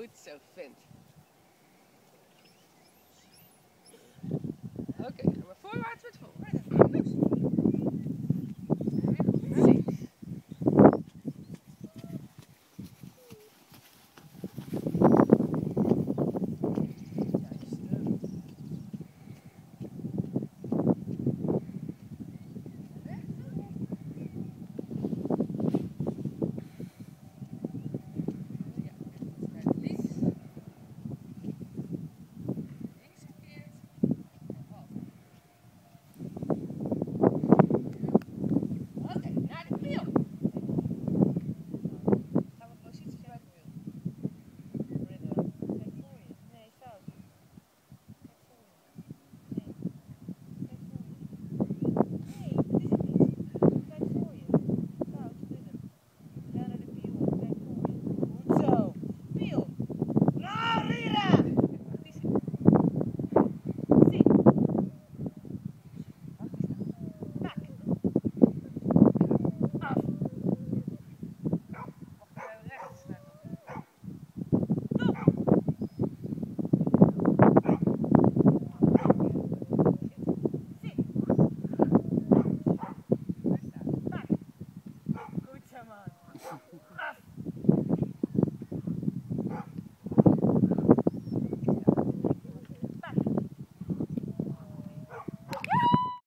goed so vindt.